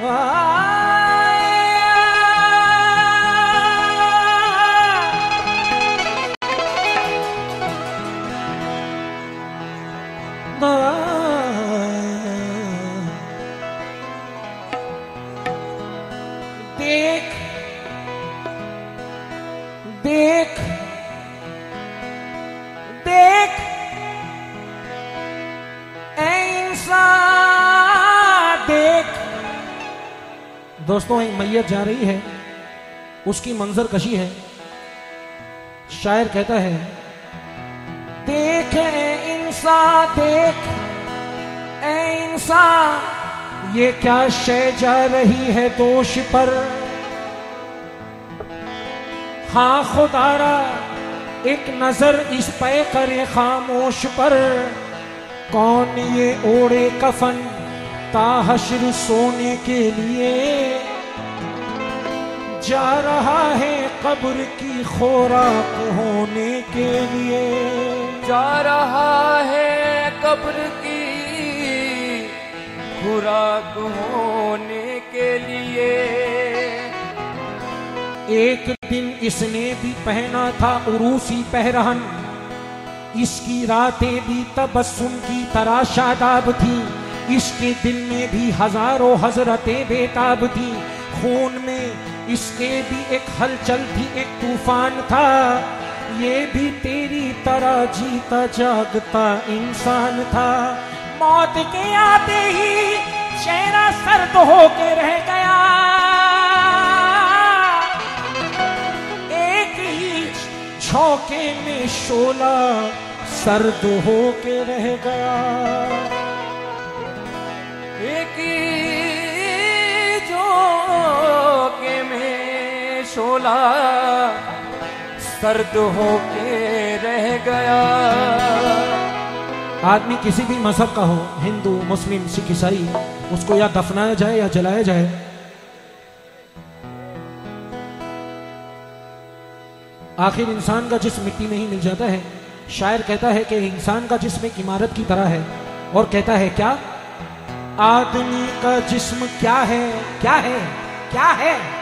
देख दोस्तों, एक मैयत जा रही है। उसकी मंजर कशी है? शायर कहता है, देख ऐ इंसान देख, ऐ इंसान ये क्या शय जा रही है दोष पर? हाँ खुदारा, एक नज़र इस पे करे खामोश पर। कौन ये ओढ़े कफन? ताहशर सोने के लिए जा रहा है कब्र की खोराक होने के लिए। जा रहा है कब्र की खुराक होने के लिए। एक दिन इसने भी पहना था उरूसी पहरहन इसकी रातें भी तबस्सुम की तरह शादाब थी। इसके दिल में भी हज़ारों हजरतें बेताब थी। खून में इसके भी एक हलचल थी, एक तूफ़ान था। ये भी तेरी तरह जीता जागता इंसान था। मौत के आते ही चेहरा सर्द होके रह गया। एक ही झोंके में शोला सर्द होके रह गया। शोला सर्द होके रह गया। आदमी किसी भी मज़हब का हो, हिंदू, मुस्लिम, सिख, ईसाई, उसको या दफनाया जाए या जलाया जाए। आखिर इंसान का जिस्म मिट्टी में ही मिल जाता है। शायर कहता है कि इंसान का जिस्म एक इमारत की तरह है और कहता है, क्या? आदमी का जिस्म क्या है? क्या है? क्या है?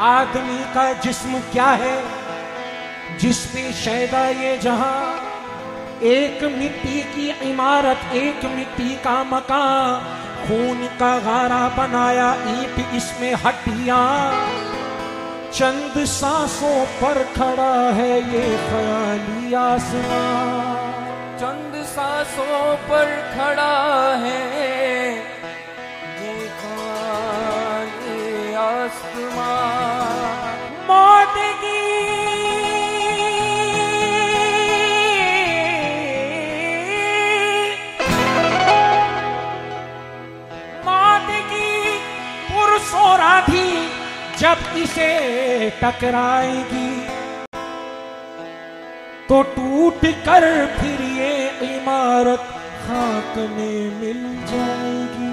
आदमी का जिस्म क्या है? जिस पे शैदा ये जहाँ एक मिट्टी की इमारत, एक मिट्टी का मकान, खून का गारा बनाया, ईट इसमें हड्डियाँ चंद सांसों पर खड़ा है ये ख्याली आसमां चंद सांसों पर खड़ा है जब इसे टकराएगी तो टूट कर फिर ये इमारत खाक में मिल जाएगी।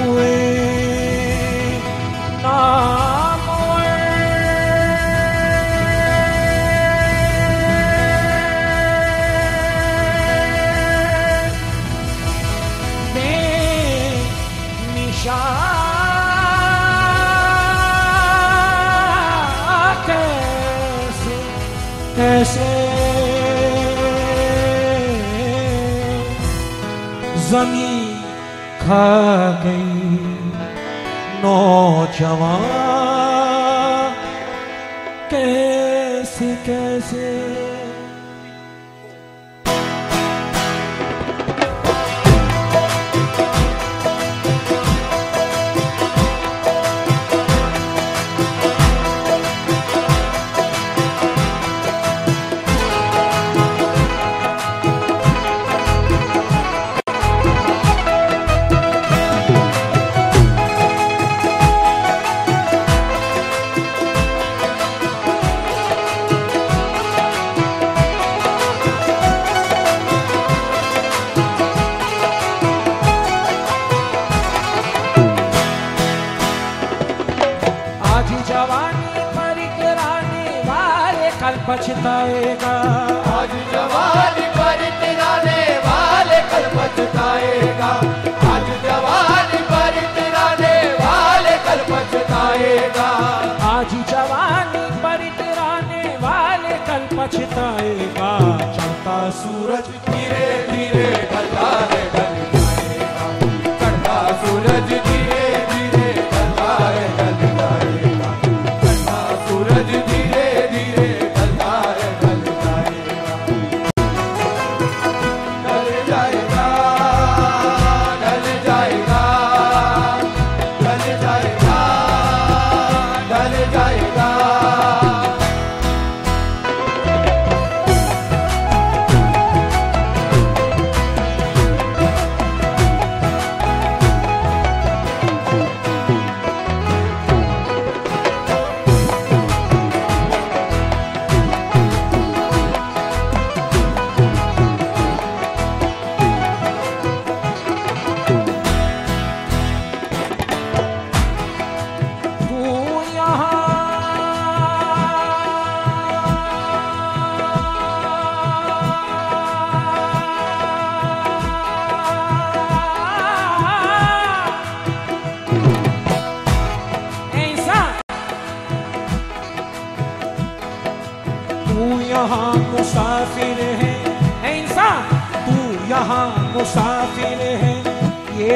away. कैसे कैसे? पछताएगा आज जवानी पर तिराने वाले कल पछताएगा आज जवानी पर तिराने वाले कल पछताएगा आज जवानी पर तिराने वाले कल पछताएगा चलता सूरज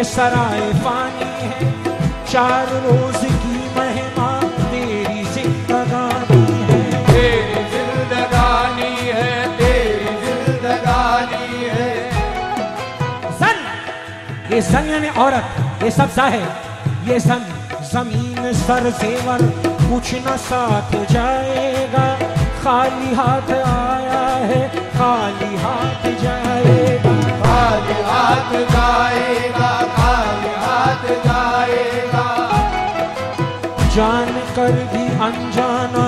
सराय फानी है। चार रोज की महिमा तेरी जिंदगानी है। तेरी जिंदगानी है तेरी जिंदगानी है। सन ये सन यानी औरत ये सब सा है ये सन ज़मीन सर जेवर कुछ न साथ जाएगा। खाली हाथ आया है खाली हाथ जाएगा। खाली हाथ जाएगा खाली हाथ जाएगा। जान कर भी अनजाना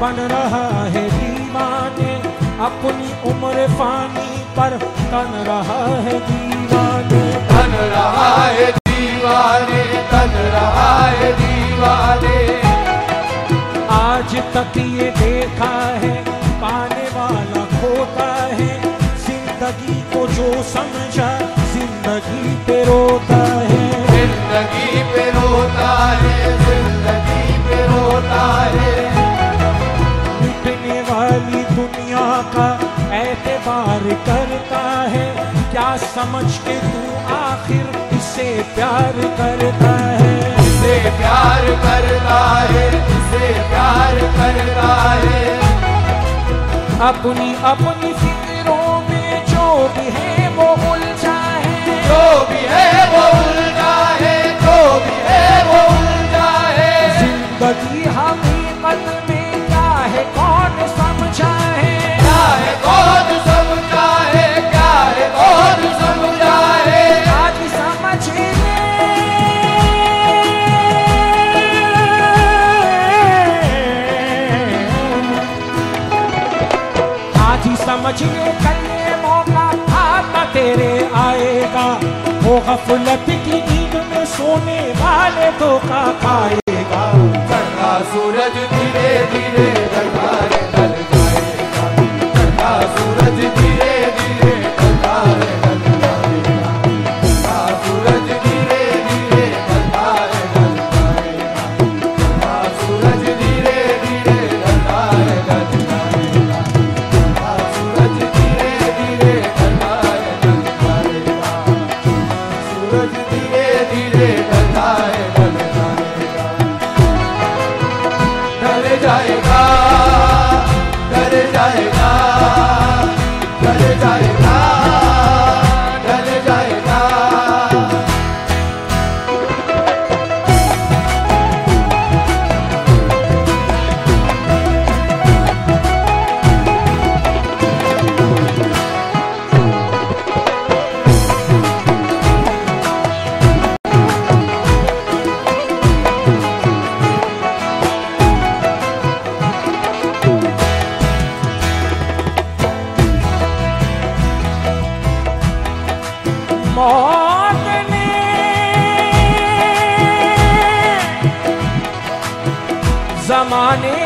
बन रहा है दीवाने अपनी उम्र फानी पर तन रहा है दीवाने। प्यार करता है। उसे प्यार करता है उसे प्यार करता है। अपनी अपनी फिक्रों में जो भी है वो उलझा है। जो भी है वो उलझा है जो भी है वो उलझा है। ज़िंदगी हकीकत ही कल मौका आता तेरे आएगा। वो गफलत की नींद में सोने वाले धोखा खाएगा। चढ़ा सूरज धीरे धीरे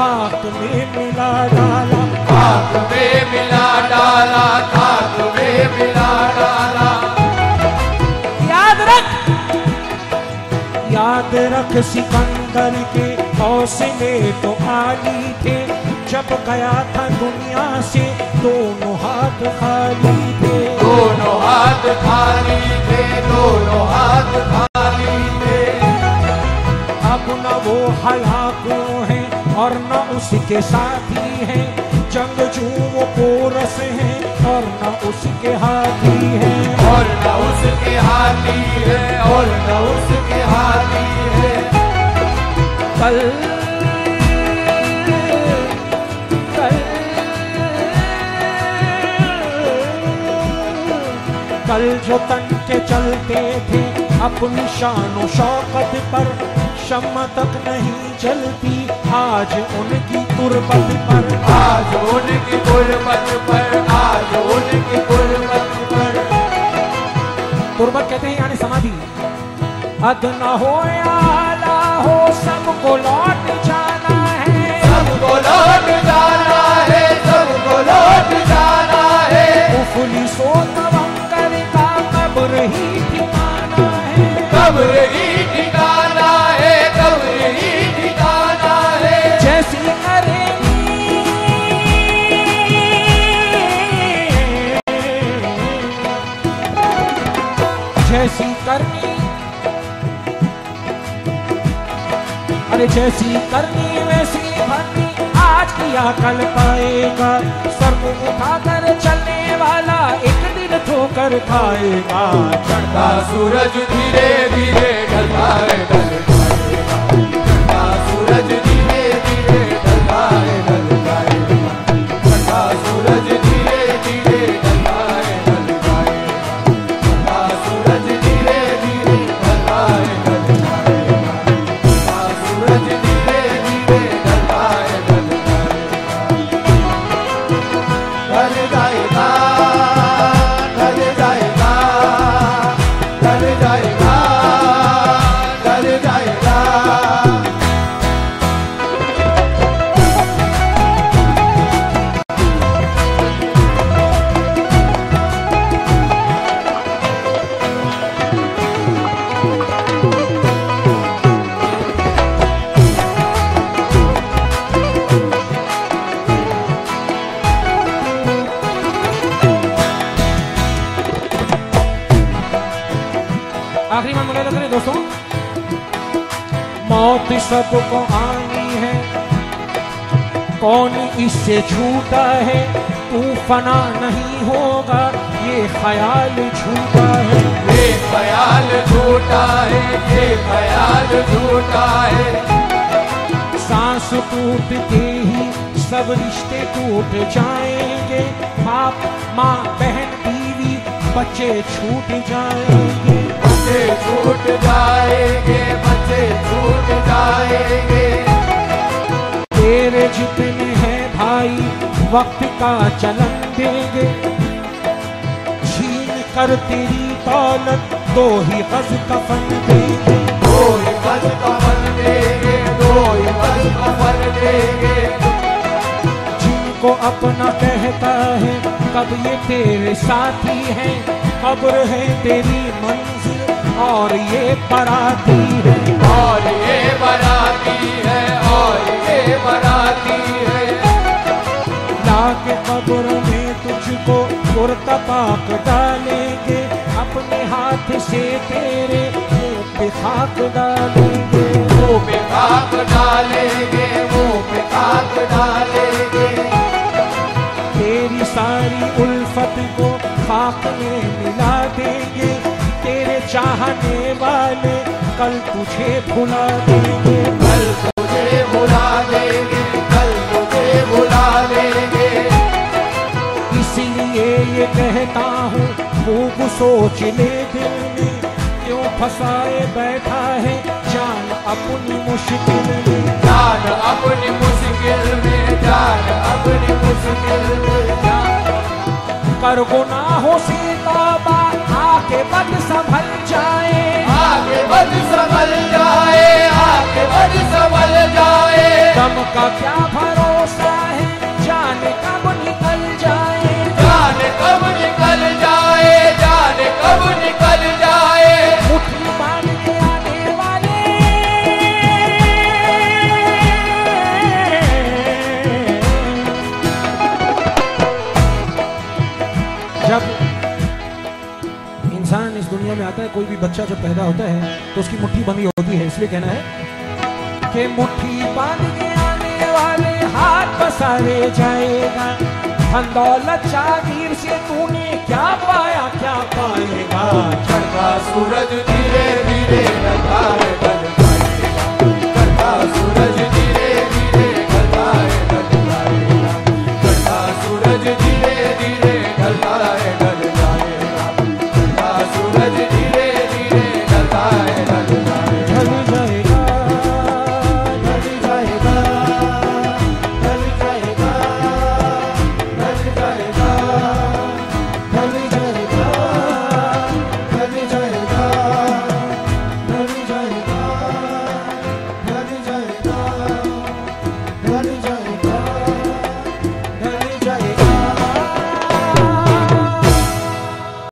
खाक में मिला डाला। खाक में मिला डाला खाक में मिला डाला। याद रख। याद रख सिकंदर के हौसले तो आली थे। जब गया था दुनिया से दोनों हाथ खाली थे। दोनों हाथ खाली थे दोनों हाथ खाली थे। अब न वो हलाको है और न उसके साथी हैं। जंगजू वो पोरस हैं और न उसके हाथी हैं। और न उसके हाथी है और न उसके हाथी है। कल कल कल जो तन के चलते थे अपनी शानो शौकत पर शम्मा तक नहीं चलती आज उनकी तुरबत पर। आज उनकी तुरपत पर आज उनकी तुरपत पर। तुरबत कहते हैं यानी समाधि। अद न हो या आला हो सबको लौट करनी। अरे जैसी करनी, वैसी भरनी, आज किया कल पाएगा। सर को उठाकर चलने वाला एक दिन ठोकर खाएगा। चढ़ता सूरज धीरे धीरे ढलता ढल जाएगा चढ़ता सूरज सबको आनी है। कौन इससे छूटा है? तू फना नहीं होगा ये ख्याल झूठा है। ये ख्याल झूठा है ये ख्याल झूठा है। सांस टूटते ही सब रिश्ते टूट जाएँगे। बाप माँ बहन बच्चे छूट जाएँगे। बच्चे छूट जाएँगे बच्चे छूट जाएँगे। तेरे जितने हैं भाई वक्त का चलन देंगे। छीन कर तेरी दौलत दो ही गज कफन देंगे। दो ही बस कफन देंगे दो ही बस कफन देंगे। जिनको अपना कहता है कब ये तेरे साथी है? खबर है तेरी मंजिल और ये बराती है। और ये बराती है और ये बराती है। लाके कब्र में तुझको कुर्ता पाक डालेंगे अपने हाथ से तेरे पे खाक डालेंगे। मुँह पे खाक डालेंगे वो पे खाक डालेंगे। में मिला देंगे तेरे चाहने वाले कल तुझे भुला देंगे। कल तुझे भुला देंगे कल तुझे भुला देंगे। इसलिए ये कहता हूँ खूब सोच ले दिल में क्यों फंसाए बैठा है जान अपनी मुश्किल में। जान अपनी मुश्किल में जान अपनी मुश्किल में। कर गुना हो सीता बा आके बद संभल जाए। आके बद संभल जाए आके बद संभल जाए। दम का क्या भर जब इंसान इस दुनिया में आता है, कोई भी बच्चा जब पैदा होता है तो उसकी मुट्ठी बंदी होती है, इसलिए कहना है कि मुट्ठी बाँध के आने वाले हाथ पसारे जाएगा। हम दौलत जागीर से तूने क्या पाया, क्या पाएगा? चढ़ता सूरज धीरे धीरे सूरज धीरे